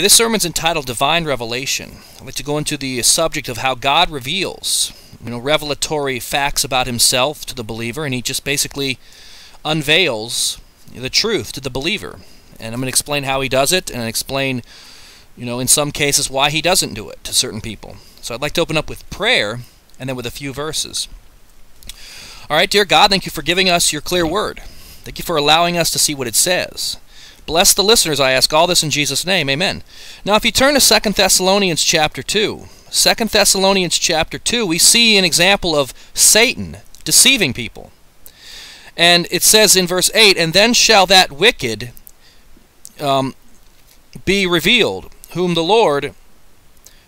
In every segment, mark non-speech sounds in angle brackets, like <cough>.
This sermon's entitled Divine Revelation. I'd like to go into the subject of how God reveals, you know, revelatory facts about himself to the believer, and he just basically unveils the truth to the believer. And I'm going to explain how he does it and explain, you know, in some cases why he doesn't do it to certain people. So I'd like to open up with prayer and then with a few verses. All right, dear God, thank you for giving us your clear word. Thank you for allowing us to see what it says. Bless the listeners, I ask all this in Jesus' name. Amen. Now, if you turn to Second Thessalonians chapter 2, Second Thessalonians chapter 2, we see an example of Satan deceiving people. And it says in verse 8, And then shall that wicked um, be revealed, whom the Lord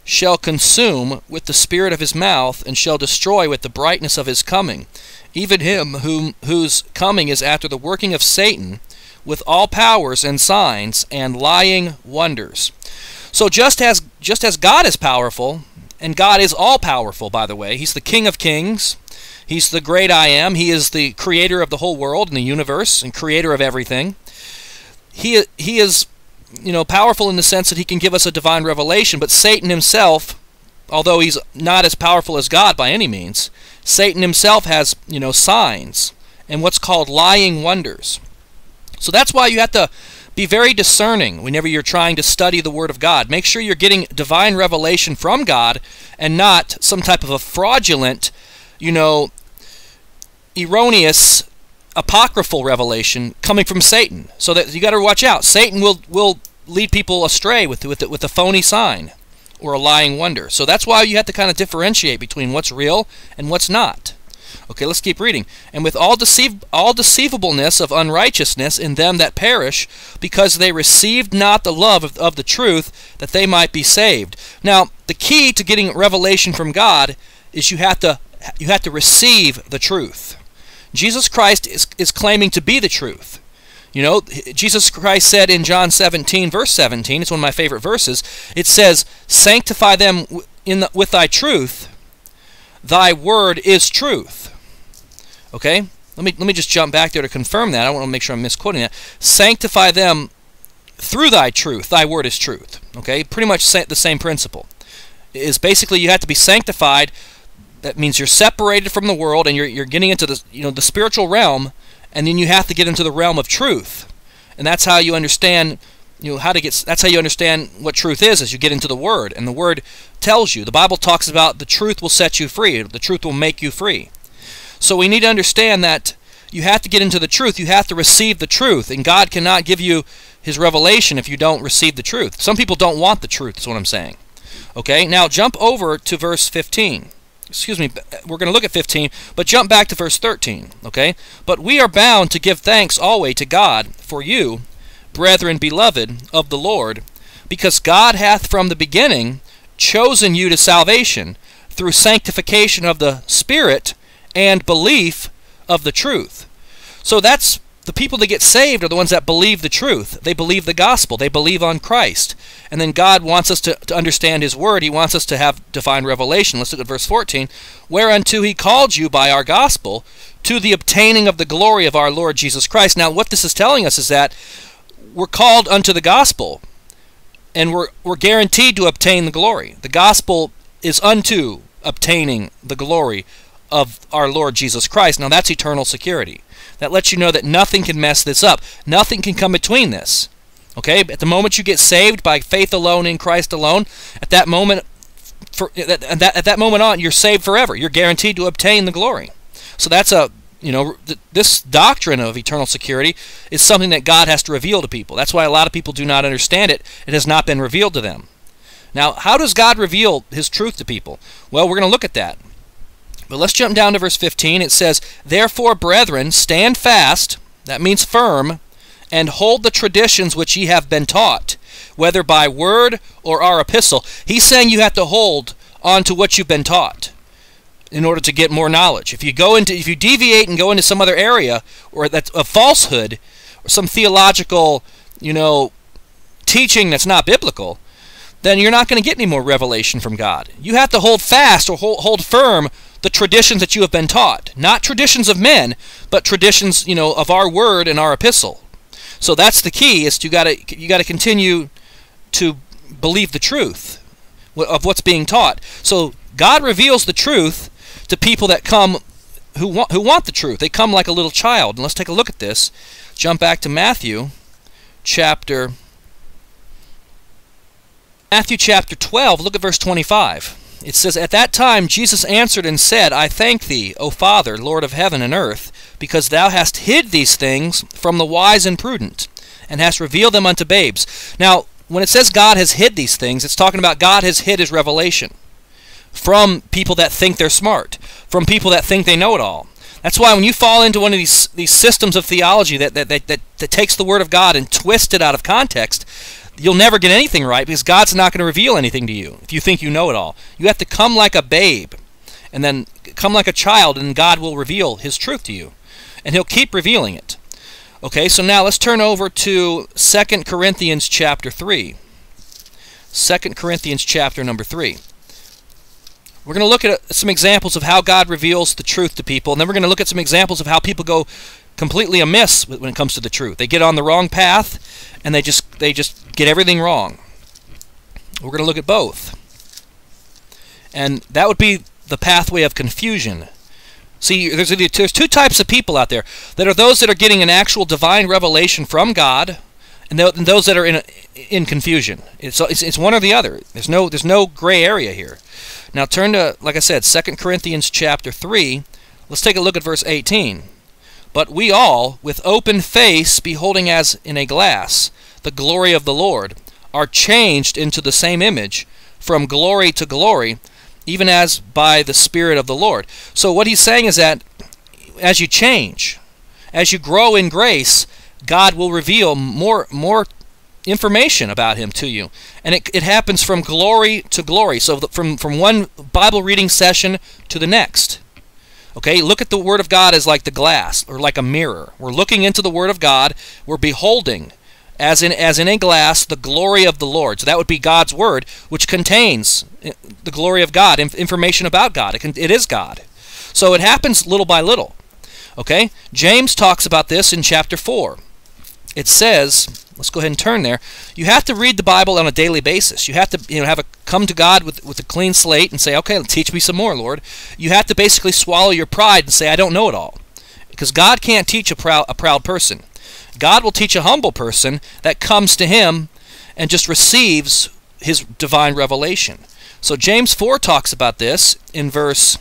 shall consume with the spirit of his mouth, and shall destroy with the brightness of his coming, even him whom whose coming is after the working of Satan, with all powers and signs and lying wonders. So just as just as God is powerful, and God is all powerful by the way, he's the king of kings, he's the great I am, he is the creator of the whole world and the universe and creator of everything. He he is you know powerful in the sense that he can give us a divine revelation, but Satan himself although he's not as powerful as God by any means, Satan himself has, you know, signs and what's called lying wonders. So that's why you have to be very discerning whenever you're trying to study the Word of God. Make sure you're getting divine revelation from God and not some type of a fraudulent, you know, erroneous, apocryphal revelation coming from Satan. So that you got to watch out. Satan will will lead people astray with with with a phony sign or a lying wonder. So that's why you have to kind of differentiate between what's real and what's not. Okay, let's keep reading. And with all deceive all deceivableness of unrighteousness in them that perish, because they received not the love of, of the truth, that they might be saved. Now, the key to getting revelation from God is you have to you have to receive the truth. Jesus Christ is, is claiming to be the truth. You know, Jesus Christ said in John 17, verse 17, it's one of my favorite verses, it says, Sanctify them in the, with thy truth, thy word is truth. Okay? Let me, let me just jump back there to confirm that. I want to make sure I'm misquoting that. Sanctify them through thy truth. Thy word is truth. Okay? Pretty much the same principle. Is basically you have to be sanctified. That means you're separated from the world and you're, you're getting into the, you know, the spiritual realm and then you have to get into the realm of truth. And that's how you understand you know how to get that's how you understand what truth is as you get into the word and the word tells you the bible talks about the truth will set you free the truth will make you free so we need to understand that you have to get into the truth. You have to receive the truth. And God cannot give you his revelation if you don't receive the truth. Some people don't want the truth, is what I'm saying. Okay, now jump over to verse 15. Excuse me, we're going to look at 15, but jump back to verse 13. Okay? But we are bound to give thanks always to God for you, brethren beloved of the Lord, because God hath from the beginning chosen you to salvation through sanctification of the Spirit and belief of the truth. So that's the people that get saved are the ones that believe the truth. They believe the gospel. They believe on Christ. And then God wants us to, to understand His word. He wants us to have divine revelation. Let's look at verse 14. Whereunto He called you by our gospel to the obtaining of the glory of our Lord Jesus Christ. Now, what this is telling us is that we're called unto the gospel, and we're, we're guaranteed to obtain the glory. The gospel is unto obtaining the glory of our Lord Jesus Christ. Now that's eternal security. That lets you know that nothing can mess this up. Nothing can come between this. Okay? At the moment you get saved by faith alone in Christ alone, at that moment for at that, at that moment on, you're saved forever. You're guaranteed to obtain the glory. So that's a you know th this doctrine of eternal security is something that God has to reveal to people. That's why a lot of people do not understand it. It has not been revealed to them. Now, how does God reveal his truth to people? Well, we're going to look at that. But let's jump down to verse 15. It says, Therefore, brethren, stand fast, that means firm, and hold the traditions which ye have been taught, whether by word or our epistle. He's saying you have to hold on to what you've been taught in order to get more knowledge. If you go into if you deviate and go into some other area or that's a falsehood or some theological, you know, teaching that's not biblical, then you're not going to get any more revelation from God. You have to hold fast or hold, hold firm the traditions that you have been taught. Not traditions of men, but traditions, you know, of our word and our epistle. So that's the key is to got to you got to continue to believe the truth of what's being taught. So God reveals the truth to people that come who want who want the truth. They come like a little child. And let's take a look at this. Jump back to Matthew chapter Matthew chapter 12, look at verse 25. It says, At that time Jesus answered and said, I thank thee, O Father, Lord of heaven and earth, because thou hast hid these things from the wise and prudent, and hast revealed them unto babes. Now, when it says God has hid these things, it's talking about God has hid his revelation from people that think they're smart, from people that think they know it all. That's why when you fall into one of these these systems of theology that that, that, that, that takes the word of God and twists it out of context, you'll never get anything right because God's not going to reveal anything to you if you think you know it all. You have to come like a babe and then come like a child and God will reveal his truth to you. And he'll keep revealing it. Okay, so now let's turn over to 2 Corinthians chapter 3. 2 Corinthians chapter number 3. We're going to look at uh, some examples of how God reveals the truth to people, and then we're going to look at some examples of how people go completely amiss when it comes to the truth. They get on the wrong path, and they just they just get everything wrong. We're going to look at both, and that would be the pathway of confusion. See, there's there's two types of people out there that are those that are getting an actual divine revelation from God, and those that are in in confusion. It's, it's it's one or the other. There's no there's no gray area here. Now turn to, like I said, 2 Corinthians chapter 3. Let's take a look at verse 18. But we all, with open face, beholding as in a glass the glory of the Lord, are changed into the same image, from glory to glory, even as by the Spirit of the Lord. So what he's saying is that as you change, as you grow in grace, God will reveal more more information about him to you. And it, it happens from glory to glory. So the, from, from one Bible reading session to the next. Okay, look at the Word of God as like the glass or like a mirror. We're looking into the Word of God. We're beholding, as in as in a glass, the glory of the Lord. So that would be God's Word, which contains eh, the glory of God, information about God. It, can, it is God. So it happens little by little. Okay, James talks about this in chapter four. It says Let's go ahead and turn there. You have to read the Bible on a daily basis. You have to you know have a come to God with with a clean slate and say, "Okay, teach me some more, Lord." You have to basically swallow your pride and say, "I don't know it all." Because God can't teach a proud a proud person. God will teach a humble person that comes to him and just receives his divine revelation. So James 4 talks about this in verse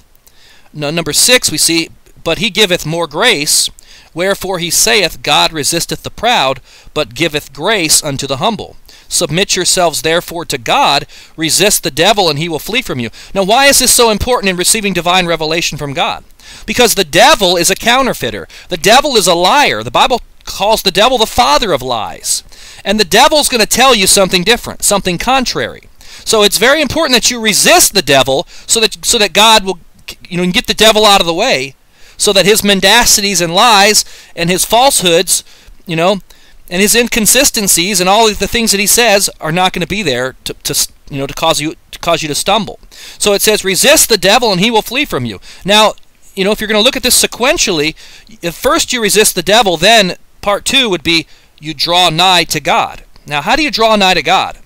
no, number 6 we see, "But he giveth more grace." Wherefore he saith, God resisteth the proud, but giveth grace unto the humble. Submit yourselves therefore to God, resist the devil, and he will flee from you. Now, why is this so important in receiving divine revelation from God? Because the devil is a counterfeiter. The devil is a liar. The Bible calls the devil the father of lies. And the devil's going to tell you something different, something contrary. So it's very important that you resist the devil so that so that God will you know get the devil out of the way so that his mendacities and lies and his falsehoods, you know, and his inconsistencies and all the things that he says are not going to be there to, to you know to cause you to cause you to stumble. So it says, resist the devil and he will flee from you. Now, you know, if you're going to look at this sequentially, if first you resist the devil, then part two would be you draw nigh to God. Now, how do you draw nigh to God?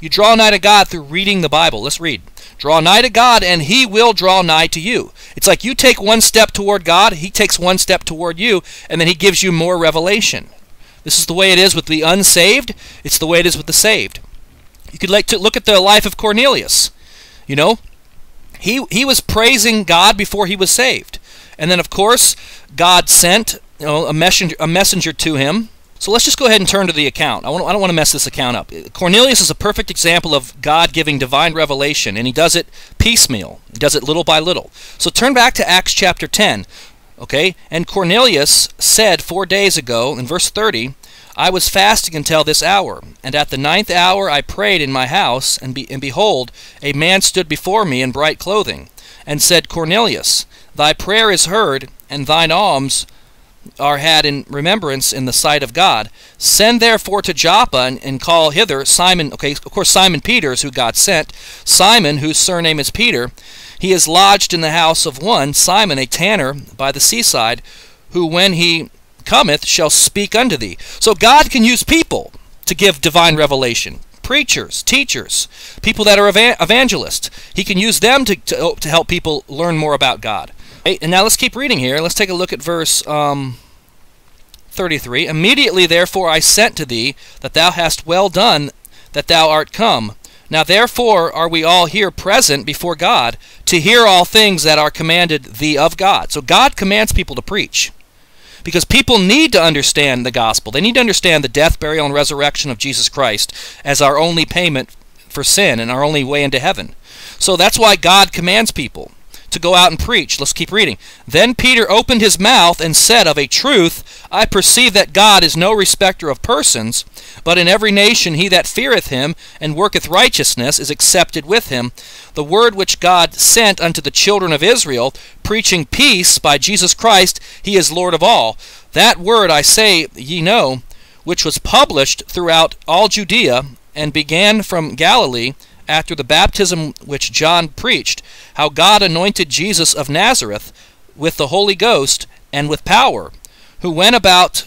You draw nigh to God through reading the Bible. Let's read. Draw nigh to God, and He will draw nigh to you. It's like you take one step toward God, He takes one step toward you, and then He gives you more revelation. This is the way it is with the unsaved, it's the way it is with the saved. You could like to look at the life of Cornelius. You know, he, he was praising God before he was saved. And then, of course, God sent you know, a, messenger, a messenger to him so let's just go ahead and turn to the account. I, want, I don't want to mess this account up. Cornelius is a perfect example of God giving divine revelation, and he does it piecemeal. He does it little by little. So turn back to Acts chapter 10. Okay? And Cornelius said four days ago, in verse 30, I was fasting until this hour, and at the ninth hour I prayed in my house, and, be, and behold, a man stood before me in bright clothing, and said, Cornelius, thy prayer is heard, and thine alms are had in remembrance in the sight of God. Send therefore to Joppa and, and, call hither Simon, okay, of course Simon Peter's who God sent, Simon, whose surname is Peter. He is lodged in the house of one, Simon, a tanner by the seaside, who when he cometh shall speak unto thee. So God can use people to give divine revelation. preachers, teachers, people that are evangelists. He can use them to, to, to, help people learn more about God. And now let's keep reading here. Let's take a look at verse um, 33. Immediately, therefore, I sent to thee that thou hast well done that thou art come. Now therefore are we all here present before God to hear all things that are commanded thee of God. So God commands people to preach. Because people need to understand the gospel. They need to understand the death, burial, and resurrection of Jesus Christ as our only payment for sin and our only way into heaven. So that's why God commands people to go out and preach. Let's keep reading. Then Peter opened his mouth and said, Of a truth, I perceive that God is no respecter of persons, but in every nation he that feareth him and worketh righteousness is accepted with him. The word which God sent unto the children of Israel, preaching peace by Jesus Christ, he is Lord of all. That word I say ye know, which was published throughout all Judea, and began from Galilee after the baptism which John preached, how God anointed Jesus of Nazareth with the Holy Ghost and with power, who went about,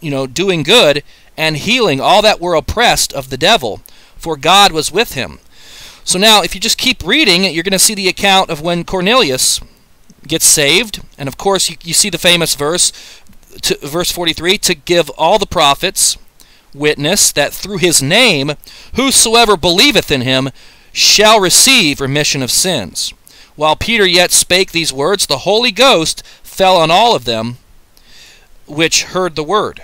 you know, doing good and healing all that were oppressed of the devil, for God was with him. So now, if you just keep reading, you're going to see the account of when Cornelius gets saved, and of course, you, you see the famous verse, to, verse 43, to give all the prophets witness that through his name whosoever believeth in him shall receive remission of sins. While Peter yet spake these words, the Holy Ghost fell on all of them which heard the word.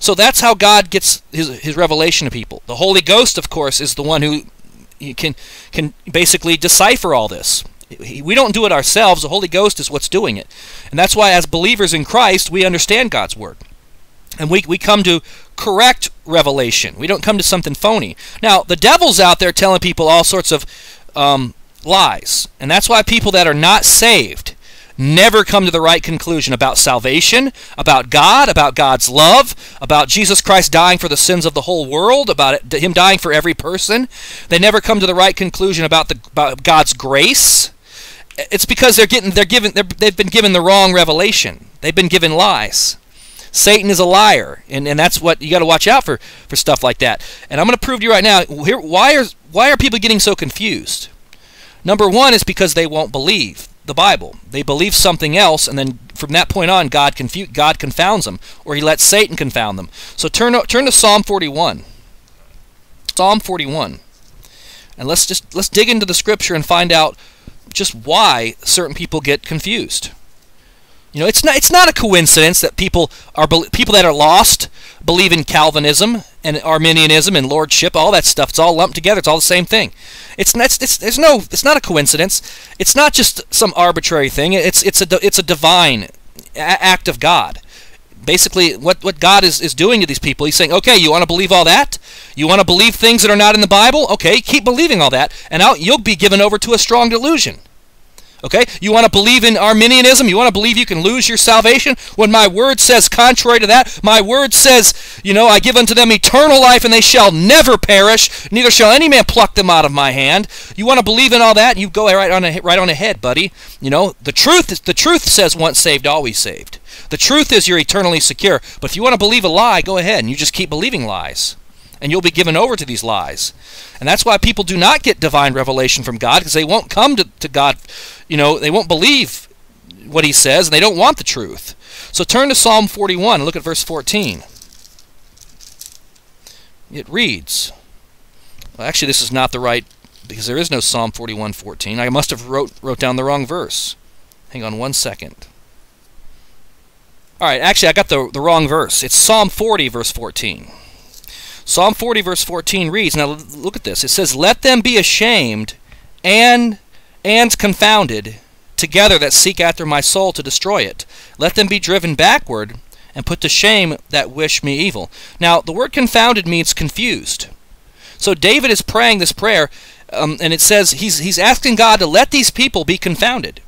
So that's how God gets his, his revelation to people. The Holy Ghost, of course, is the one who can, can basically decipher all this. We don't do it ourselves. The Holy Ghost is what's doing it. And that's why, as believers in Christ, we understand God's Word. And we, we come to correct revelation. We don't come to something phony. Now, the devil's out there telling people all sorts of um, lies. And that's why people that are not saved never come to the right conclusion about salvation, about God, about God's love, about Jesus Christ dying for the sins of the whole world, about it, Him dying for every person. They never come to the right conclusion about, the, about God's grace. It's because they're getting they're given they're, they've been given the wrong revelation. They've been given lies. Satan is a liar, and, and that's what you got to watch out for for stuff like that. And I'm going to prove to you right now. Here, why are why are people getting so confused? Number one is because they won't believe the Bible. They believe something else, and then from that point on, God confu- God confounds them, or He lets Satan confound them. So turn turn to Psalm 41. Psalm 41, and let's just let's dig into the Scripture and find out just why certain people get confused. You know, it's not it's not a coincidence that people are people that are lost believe in Calvinism and Arminianism and lordship, all that stuff. It's all lumped together. It's all the same thing. It's it's, it's there's no it's not a coincidence. It's not just some arbitrary thing. It's it's a it's a divine act of God. Basically, what, what God is, is doing to these people, He's saying, okay, you want to believe all that? You want to believe things that are not in the Bible? Okay, keep believing all that, and I'll, you'll be given over to a strong delusion. Okay? You want to believe in Arminianism? You want to believe you can lose your salvation? When my word says contrary to that, my word says, you know, I give unto them eternal life and they shall never perish, neither shall any man pluck them out of my hand. You want to believe in all that? You go right on a, right on ahead, buddy. You know, the truth is, the truth says once saved always saved. The truth is you're eternally secure. But if you want to believe a lie, go ahead and you just keep believing lies and you'll be given over to these lies. And that's why people do not get divine revelation from God because they won't come to, to God, you know, they won't believe what he says and they don't want the truth. So turn to Psalm 41 and look at verse 14. It reads, well, actually this is not the right because there is no Psalm 41:14. I must have wrote wrote down the wrong verse. Hang on one second. All right, actually I got the the wrong verse. It's Psalm 40 verse 14. Psalm 40, verse 14 reads, now look at this. It says, Let them be ashamed and, and confounded together that seek after my soul to destroy it. Let them be driven backward and put to shame that wish me evil. Now, the word confounded means confused. So David is praying this prayer, um, and it says he's, he's asking God to let these people be confounded.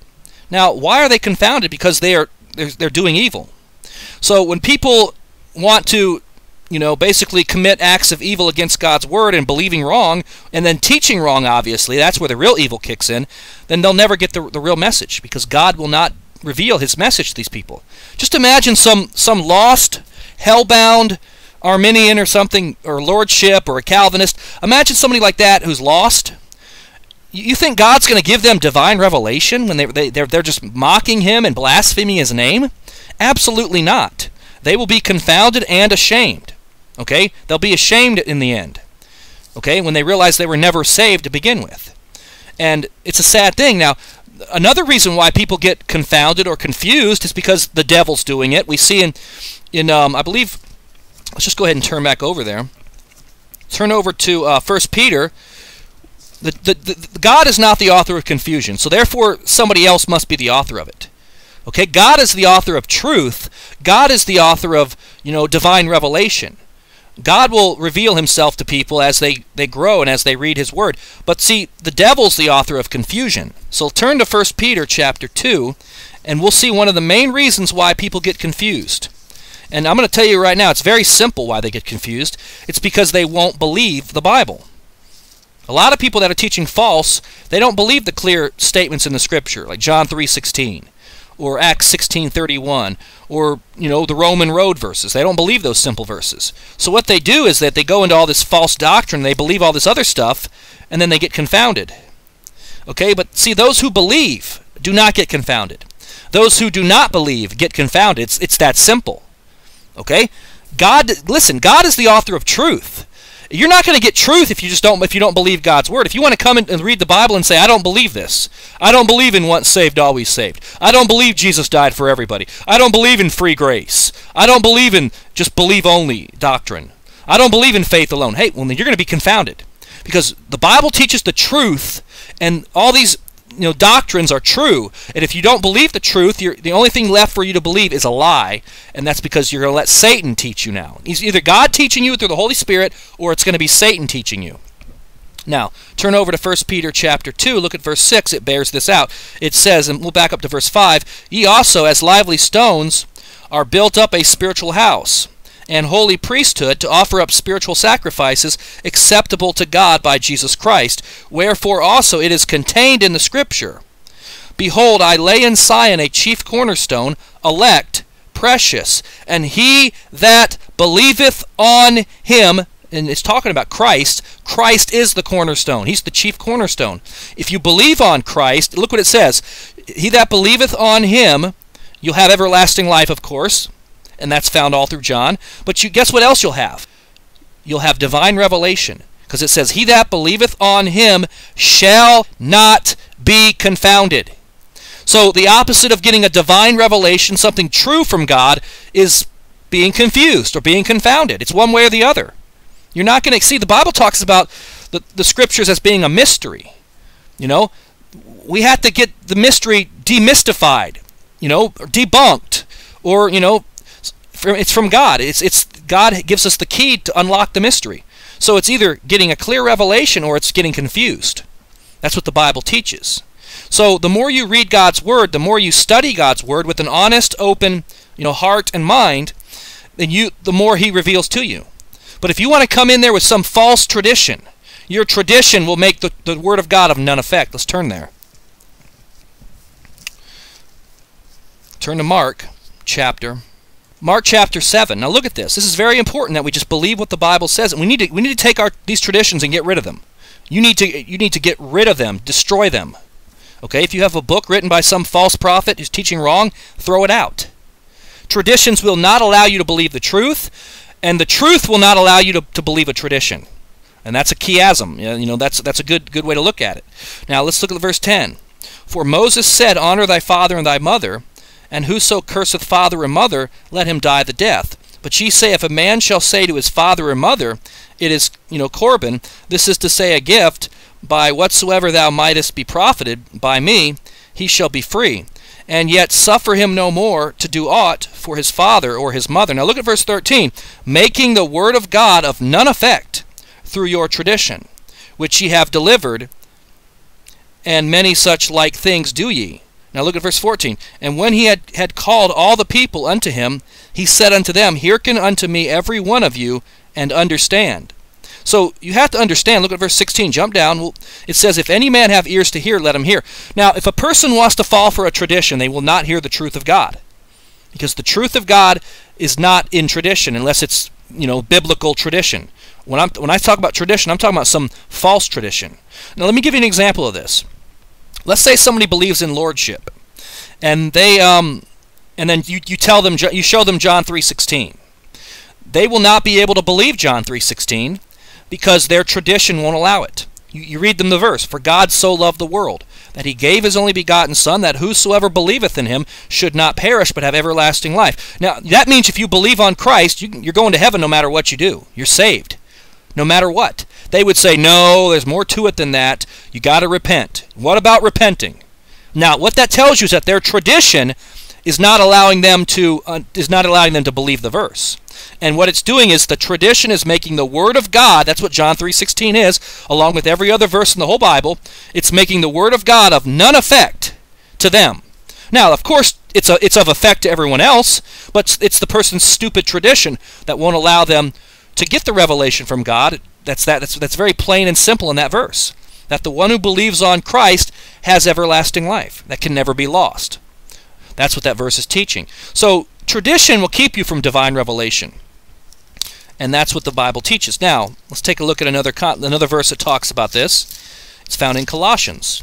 Now, why are they confounded? Because they are they're, they're doing evil. So when people want to you know, basically commit acts of evil against God's word and believing wrong, and then teaching wrong, obviously, that's where the real evil kicks in, then they'll never get the, the real message because God will not reveal his message to these people. Just imagine some, some lost, hell-bound Arminian or something, or Lordship or a Calvinist. Imagine somebody like that who's lost. You think God's going to give them divine revelation when they, they, they're, they're just mocking Him and blaspheming His name? Absolutely not. They will be confounded and ashamed. Okay? They'll be ashamed in the end. Okay? When they realize they were never saved to begin with. And it's a sad thing. Now, another reason why people get confounded or confused is because the devil's doing it. We see in, in um, I believe, let's just go ahead and turn back over there. Turn over to uh, 1 Peter. The, the, the, God is not the author of confusion, so therefore somebody else must be the author of it. Okay, God is the author of truth. God is the author of, you know, divine revelation. God will reveal himself to people as they, they grow and as they read his word. But see, the devil's the author of confusion. So turn to 1 Peter chapter 2, and we'll see one of the main reasons why people get confused. And I'm going to tell you right now, it's very simple why they get confused. It's because they won't believe the Bible. A lot of people that are teaching false, they don't believe the clear statements in the scripture, like John 3:16 or Acts 16:31 or you know the Roman road verses. They don't believe those simple verses. So what they do is that they go into all this false doctrine, they believe all this other stuff, and then they get confounded. Okay? But see those who believe do not get confounded. Those who do not believe get confounded. It's it's that simple. Okay? God listen, God is the author of truth. You're not going to get truth if you just don't if you don't believe God's word. If you want to come and read the Bible and say, "I don't believe this. I don't believe in once saved, always saved. I don't believe Jesus died for everybody. I don't believe in free grace. I don't believe in just believe only doctrine. I don't believe in faith alone." Hey, well then you're going to be confounded because the Bible teaches the truth and all these you know doctrines are true. And if you don't believe the truth the only thing left for you to believe is a lie. And that's because you're going to let satan teach you now. He's either god teaching you through the holy spirit or it's going to be satan teaching you. Now turn over to 1 peter chapter 2 look at verse 6 it bears this out. It says and we'll back up to verse 5 ye also as lively stones are built up a spiritual house and holy priesthood to offer up spiritual sacrifices acceptable to God by Jesus Christ. Wherefore also it is contained in the Scripture Behold, I lay in Sion a chief cornerstone, elect, precious, and he that believeth on him, and it's talking about Christ, Christ is the cornerstone. He's the chief cornerstone. If you believe on Christ, look what it says He that believeth on him, you'll have everlasting life, of course and that's found all through John. But you guess what else you'll have? You'll have divine revelation. Because it says, He that believeth on him shall not be confounded. So the opposite of getting a divine revelation, something true from God, is being confused or being confounded. It's one way or the other. You're not going to see the Bible talks about the, the scriptures as being a mystery. You know, we have to get the mystery demystified, you know, debunked, or you know, it's from God. It's it's God gives us the key to unlock the mystery. So it's either getting a clear revelation or it's getting confused. That's what the Bible teaches. So the more you read God's word, the more you study God's word with an honest, open, you know, heart and mind, then you the more he reveals to you. But if you want to come in there with some false tradition, your tradition will make the, the word of God of none effect. Let's turn there. Turn to Mark chapter Mark chapter 7. Now look at this. This is very important that we just believe what the Bible says. And we need to we need to take our these traditions and get rid of them. You need to you need to get rid of them, destroy them. Okay? If you have a book written by some false prophet who's teaching wrong, throw it out. Traditions will not allow you to believe the truth, and the truth will not allow you to, to believe a tradition. And that's a chiasm. You know, that's that's a good good way to look at it. Now let's look at verse 10. For Moses said, Honor thy father and thy mother, and whoso curseth father or mother, let him die the death. But ye say, if a man shall say to his father or mother, it is, you know, Corban, this is to say a gift, by whatsoever thou mightest be profited by me, he shall be free. And yet suffer him no more to do aught for his father or his mother. Now look at verse 13. Making the word of God of none effect through your tradition, which ye have delivered, and many such like things do ye. Now look at verse 14. And when he had, had called all the people unto him, he said unto them, Hearken unto me every one of you, and understand. So you have to understand. Look at verse 16. Jump down. It says, If any man have ears to hear, let him hear. Now, if a person wants to fall for a tradition, they will not hear the truth of God. Because the truth of God is not in tradition unless it's you know, biblical tradition. When I'm when I talk about tradition, I'm talking about some false tradition. Now, let me give you an example of this. Let's say somebody believes in lordship, and they um, and then you, you tell them you show them John 3:16. They will not be able to believe John 3:16 because their tradition won't allow it. You, you read them the verse, "For God so loved the world that he gave his only begotten Son, that whosoever believeth in him should not perish but have everlasting life." Now that means if you believe on Christ, you, you're going to heaven no matter what you do. You're saved, no matter what. They would say, "No, there's more to it than that. You got to repent." What about repenting? Now, what that tells you is that their tradition is not allowing them to uh, is not allowing them to believe the verse. And what it's doing is the tradition is making the word of God, that's what John 3:16 is, along with every other verse in the whole Bible, it's making the word of God of none effect to them. Now, of course, it's a, it's of effect to everyone else, but it's the person's stupid tradition that won't allow them to get the revelation from God. That's that that's that's very plain and simple in that verse. That the one who believes on Christ has everlasting life that can never be lost. That's what that verse is teaching. So tradition will keep you from divine revelation. And that's what the Bible teaches. Now, let's take a look at another another verse that talks about this. It's found in Colossians.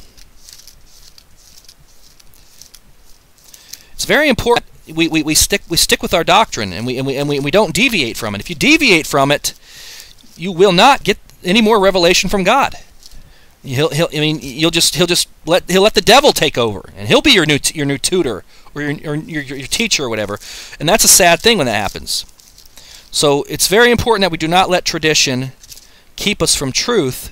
It's very important we, we, we stick we stick with our doctrine and we, and we and we, we don't deviate from it. If you deviate from it, you will not get any more revelation from God. He'll, he'll I mean you'll just he'll just let he'll let the devil take over and he'll be your new your new tutor or your, your, your, your teacher or whatever. And that's a sad thing when that happens. So it's very important that we do not let tradition keep us from truth.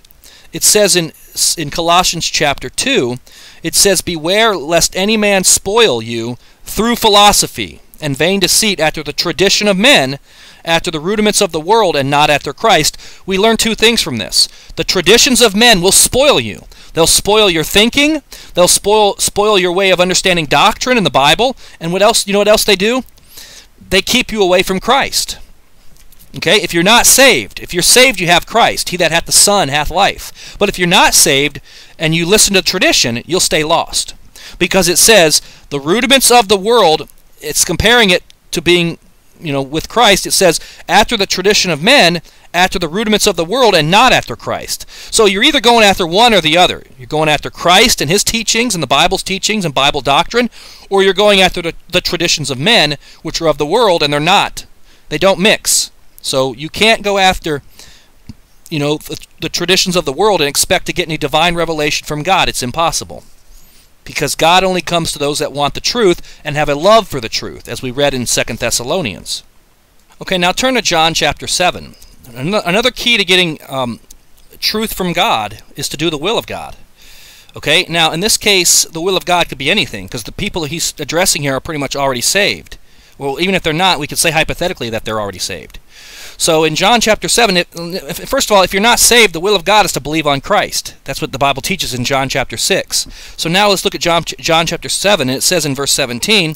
It says in in Colossians chapter 2, it says, Beware lest any man spoil you through philosophy and vain deceit after the tradition of men, after the rudiments of the world, and not after Christ. We learn two things from this. The traditions of men will spoil you. They'll spoil your thinking. They'll spoil spoil your way of understanding doctrine in the Bible. And what else? You know what else they do? They keep you away from Christ. Okay? If you're not saved, if you're saved, you have Christ. He that hath the Son hath life. But if you're not saved and you listen to tradition, you'll stay lost. Because it says the rudiments of the world, it's comparing it to being, you know, with Christ. It says after the tradition of men, after the rudiments of the world and not after Christ. So you're either going after one or the other. You're going after Christ and his teachings and the Bible's teachings and Bible doctrine, or you're going after the, the traditions of men, which are of the world, and they're not. They don't mix. So you can't go after you know the, the traditions of the world and expect to get any divine revelation from God. It's impossible. Because God only comes to those that want the truth and have a love for the truth, as we read in Second Thessalonians. Okay, now turn to John chapter 7. Another key to getting um, truth from God is to do the will of God. Okay, now in this case, the will of God could be anything, because the people he's addressing here are pretty much already saved. Well, even if they're not, we could say hypothetically that they're already saved. So in John chapter 7, it, first of all, if you're not saved, the will of God is to believe on Christ. That's what the Bible teaches in John chapter 6. So now let's look at John, John chapter 7, and it says in verse 17,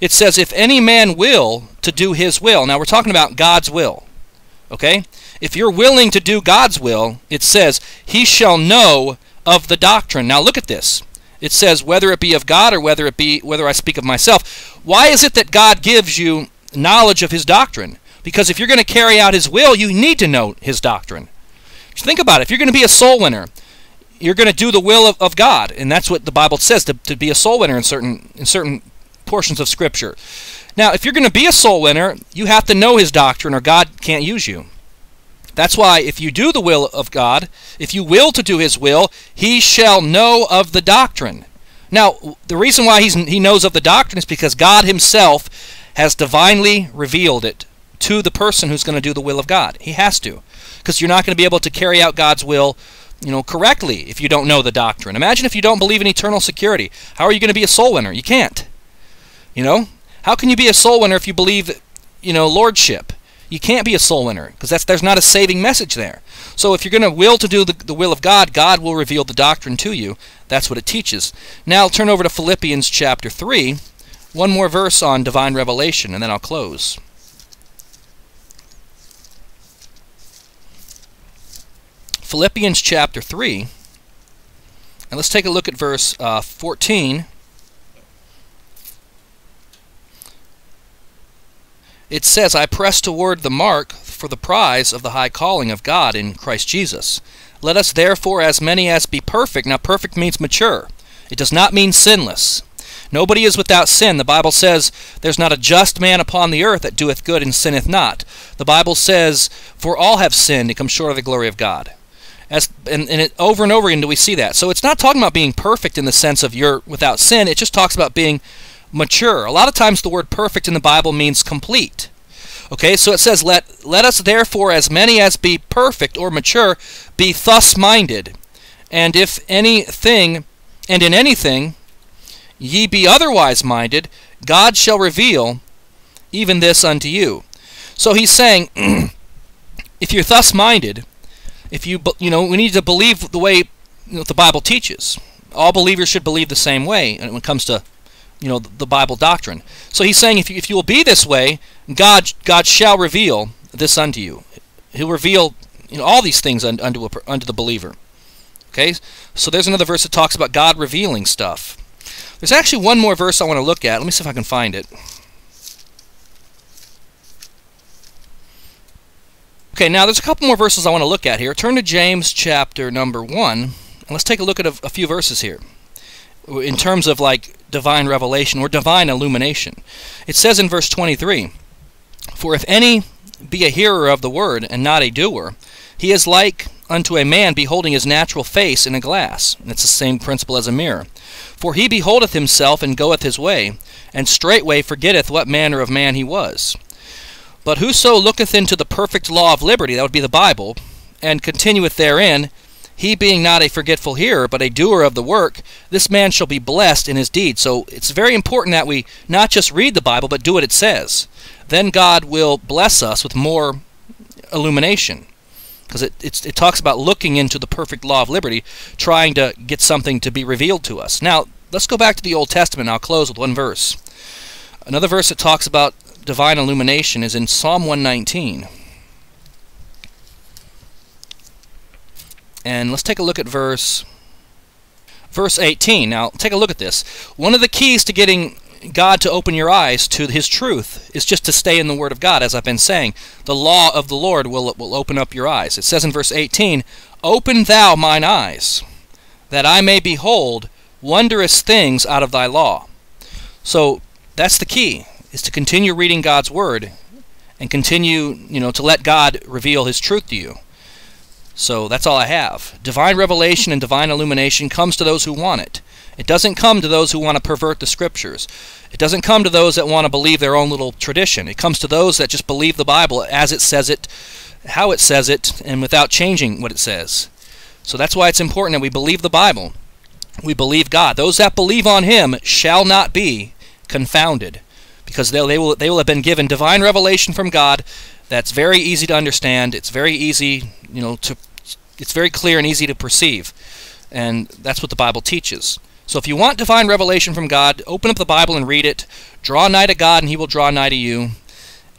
it says, If any man will to do his will. Now we're talking about God's will. Okay? If you're willing to do God's will, it says, He shall know of the doctrine. Now look at this. It says, whether it be of God or whether it be whether I speak of myself. Why is it that God gives you knowledge of his doctrine? Because if you're going to carry out his will, you need to know his doctrine. think about it. If you're going to be a soul winner, you're going to do the will of, of God. And that's what the Bible says, to, to be a soul winner in certain in certain portions of Scripture. Now, if you're going to be a soul winner, you have to know his doctrine or God can't use you. That's why if you do the will of God, if you will to do his will, he shall know of the doctrine. Now, the reason why he's, he knows of the doctrine is because God himself has divinely revealed it to the person who's going to do the will of God. He has to. Because you're not going to be able to carry out God's will you know, correctly if you don't know the doctrine. Imagine if you don't believe in eternal security. How are you going to be a soul winner? You can't. You know? How can you be a soul winner if you believe, you know, lordship? You can't be a soul winner because that's there's not a saving message there. So if you're going to will to do the, the will of God, God will reveal the doctrine to you. That's what it teaches. Now I'll turn over to Philippians chapter 3. One more verse on divine revelation, and then I'll close. Philippians chapter 3. And let's take a look at verse uh, 14 it says, I press toward the mark for the prize of the high calling of God in Christ Jesus. Let us therefore, as many as be perfect. Now, perfect means mature, it does not mean sinless. Nobody is without sin. The Bible says, There's not a just man upon the earth that doeth good and sinneth not. The Bible says, For all have sinned and come short of the glory of God. And, and it, over and over again do we see that. So it's not talking about being perfect in the sense of you're without sin. It just talks about being mature. A lot of times the word perfect in the Bible means complete. Okay, so it says, Let, let us therefore, as many as be perfect or mature, be thus minded. And if anything, and in anything, ye be otherwise minded, God shall reveal even this unto you. So he's saying, <clears throat> if you're thus minded, if you you know, we need to believe the way you know, the Bible teaches. All believers should believe the same way when it comes to you know the Bible doctrine. So he's saying, if you, if you will be this way, God God shall reveal this unto you. He'll reveal you know all these things unto unto the believer. Okay, so there's another verse that talks about God revealing stuff. There's actually one more verse I want to look at. Let me see if I can find it. Okay, now there's a couple more verses I want to look at here. Turn to James chapter number 1, and let's take a look at a, a few verses here in terms of like divine revelation or divine illumination. It says in verse 23 For if any be a hearer of the word and not a doer, he is like unto a man beholding his natural face in a glass. And it's the same principle as a mirror. For he beholdeth himself and goeth his way, and straightway forgetteth what manner of man he was. But whoso looketh into the perfect law of liberty, that would be the Bible, and continueth therein, he being not a forgetful hearer, but a doer of the work, this man shall be blessed in his deed. So it's very important that we not just read the Bible, but do what it says. Then God will bless us with more illumination because it, it talks about looking into the perfect law of liberty, trying to get something to be revealed to us. Now, let's go back to the Old Testament. I'll close with one verse. Another verse that talks about divine illumination is in Psalm 119. And let's take a look at verse verse 18. Now, take a look at this. One of the keys to getting God to open your eyes to His truth is just to stay in the Word of God, as I've been saying. The law of the Lord will, will open up your eyes. It says in verse 18, Open thou mine eyes, that I may behold wondrous things out of thy law. So that's the key, is to continue reading God's Word and continue, you know, to let God reveal His truth to you. So that's all I have. Divine revelation and divine illumination comes to those who want it. It doesn't come to those who want to pervert the scriptures. It doesn't come to those that want to believe their own little tradition. It comes to those that just believe the Bible as it says it, how it says it, and without changing what it says. So that's why it's important that we believe the Bible. We believe God. Those that believe on Him shall not be confounded, because they, they, will, they will have been given divine revelation from God that's very easy to understand. It's very easy, you know, to it's very clear and easy to perceive. And that's what the Bible teaches. So if you want divine revelation from God, open up the Bible and read it. Draw nigh to God, and He will draw nigh to you.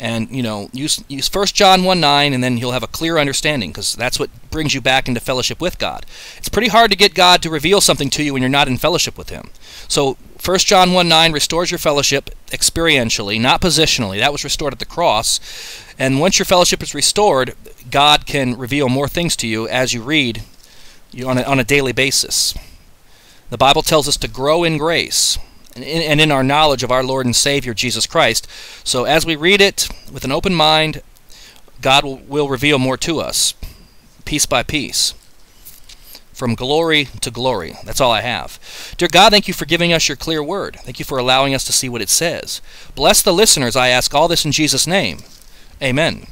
And you know, use use First John one nine, and then you'll have a clear understanding, because that's what brings you back into fellowship with God. It's pretty hard to get God to reveal something to you when you're not in fellowship with Him. So First John one nine restores your fellowship experientially, not positionally. That was restored at the cross. And once your fellowship is restored, God can reveal more things to you as you read you on a, on a daily basis. The Bible tells us to grow in grace and in our knowledge of our Lord and Savior Jesus Christ. So as we read it with an open mind, God will, will reveal more to us, piece by piece from glory to glory. That's all I have. Dear God, thank you for giving us your clear word. Thank you for allowing us to see what it says. Bless the listeners. I ask all this in Jesus' name. Amen.